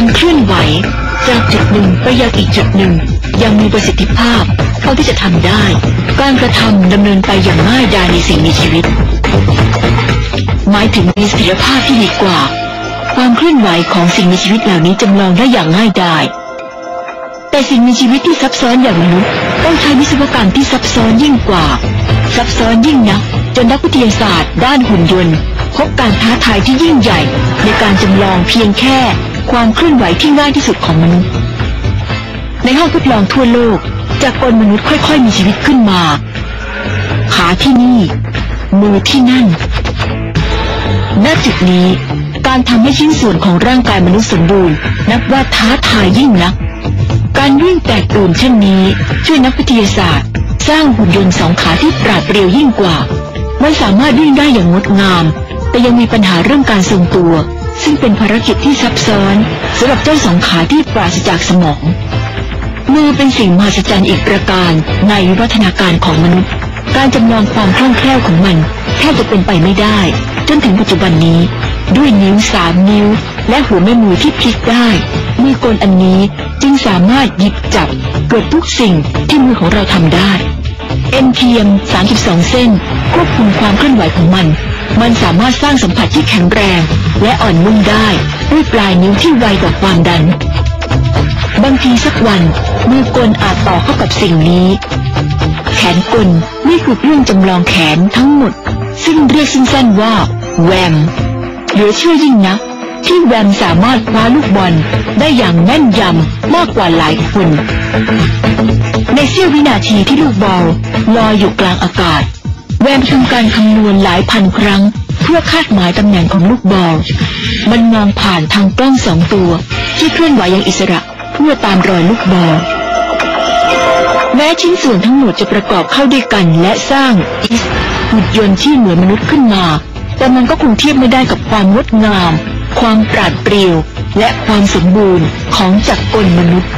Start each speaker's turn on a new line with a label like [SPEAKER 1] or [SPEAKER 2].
[SPEAKER 1] ความเคลื่อนไหว จากจุดหนึ่งไปยังอีกจุดหนึ่งยังมีประสิทธิภาพเท่าที่จะทำได้ การกระทำดำเนินไปอย่างง่ายดายในสิ่งมีชีวิต หมายถึงมีเสถียรภาพที่ดีกว่า ความเคลื่อนไหวของสิ่งมีชีวิตเหล่านี้จำลองได้อย่างง่ายดายแต่สิ่งมีชีวิตที่ซับซ้อนอย่างมนุษย์ต้องใช้วิศวกรรมที่ซับซ้อนยิ่งกว่า ซับซ้อนยิ่งนักจนนักวิทยาศาสตร์ ด้านหุ่นยนต์พบการท้าทายที่ยิ่งใหญ่ ในการจำลองเพียงแค่ ความเคลื่อนไหวที่ง่ายที่สุดของมนุษย์ ในห้องทดลองทั่วโลก จากกลมนุษย์ค่อยๆ มีชีวิตขึ้นมา ขาที่นี่ มือที่นั่นณจุดนี้ การทำให้ชิ้นส่วนของร่างกายมนุษย์สมบูรณ์ นับว่าท้าทายยิ่งนัก การวิ่งแตกตื่นเช่นนี้ ช่วยนักวิทยาศาสตร์ สร้างหุ่นยนต์สองขาที่ปราดเปรียวยิ่งกว่า มันสามารถวิ่งได้อย่างงดงาม แต่ยังมีปัญหาเรื่องการทรงตัว ซึ่งเป็นภารกิจที่ซับซ้อนสำหรับเจ้าสองขาที่ปราศจากสมอง มือเป็นสิ่งมหัศจรรย์อีกประการในวิวัฒนาการของมนุษย์ การจำลองความคล่องแคล่วของมันแทบจะเป็นไปไม่ได้ จนถึงปัจจุบันนี้ ด้วยนิ้วสามนิ้ว และหัวแม่มือที่พลิกได้มือกลอันนี้จึงสามารถหยิบจับเกือบทุกสิ่งที่มือของเราทำได้ เอ็นเทียม32 เส้น ควบคุมความเคลื่อนไหวของมัน มันสามารถสร้างสัมผัสที่แข็งแรง และอ่อนนุ่มได้ด้วยปลายนิ้วที่ไวกว่าความดัน บางทีสักวันมือกลอาจต่อเข้ากับสิ่งนี้ แขนกลนี่คือเครื่องจำลองแขนทั้งหมด ซึ่งเรียกสั้นๆว่าแวมเหลือเชื่อยิ่งนะที่แวมสามารถคว้าลูกบอลได้อย่างแม่นยำมากกว่าหลายคน ในเสี้ยววินาทีที่ลูกบอลลอยอยู่กลางอากาศ แวมทำการคำนวณหลายพันครั้ง พื่อคาดหมายตำแหน่งของลูกบอล มันมองผ่านทางกล้องสองตัว ที่เคลื่อนไหวอย่างอิสระเพื่อตามรอยลูกบอล แม้ชิ้นส่วนทั้งหมดจะประกอบเข้าด้วยกันและสร้างอิสหุ่นยนต์ที่เหมือนมนุษย์ขึ้นมา แต่มันก็คงเทียบไม่ได้กับความงดงาม ความปราดเปรียว และความสมบูรณ์ของจักรกลมนุษย์